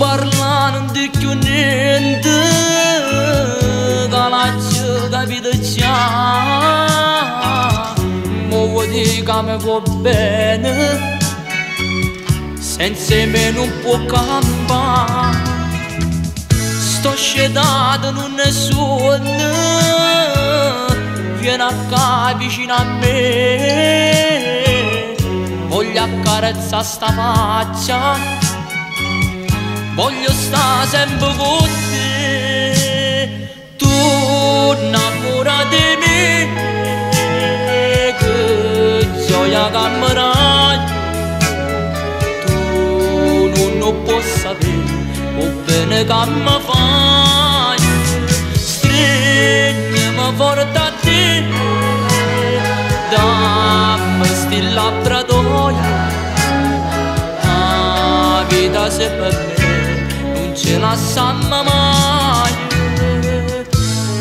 Nu parlano di più niente Che la città vita c'ha Mo vuoi dire che mi va bene Senza me non può campare Sto scedato non nessuno Vieni a qua vicino a me. Voglio accarezzare sta faccia voglio stare sempre con te. Tu innamora di me. Che gioia cammerai tu non lo puoi sapere o bene che mi fai. Stringimi forte a te. Dammi sti labbra d'oia la vita se per me sanno mai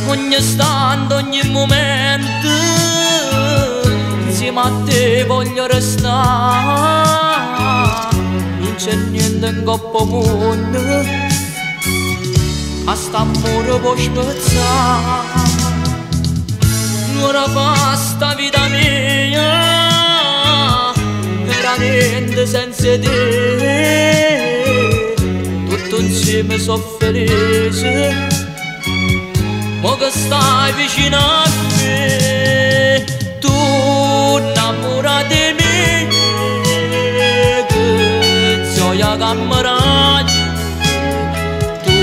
ogni istante, ogni momento insieme a te voglio restare non c'è niente in coppa mondo a sta amore può spezzare non basta vita mia veramente senza te insieme so felice ma che stai vicino a me tu innamora di me che gioia che mi tu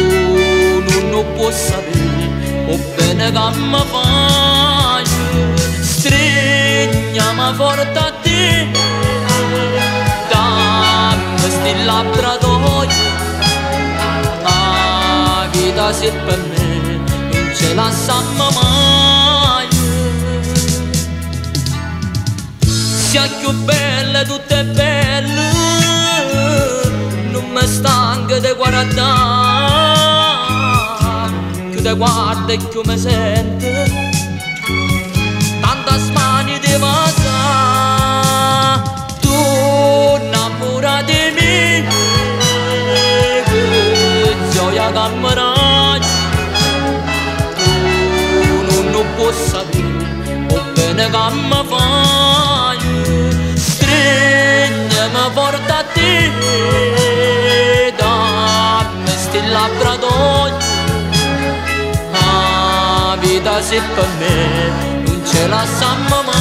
non lo puoi sapere o bene che mi fai stringiamo forte a vita se per me non ce la sanno mai sia più belle tutte belle non mi stanco di guardare più te guarda e più mi sente può sapere o bene che mi fai. Stringimi forte a te dammi sti labbra d'oggi la vita se per me non ce la sa mai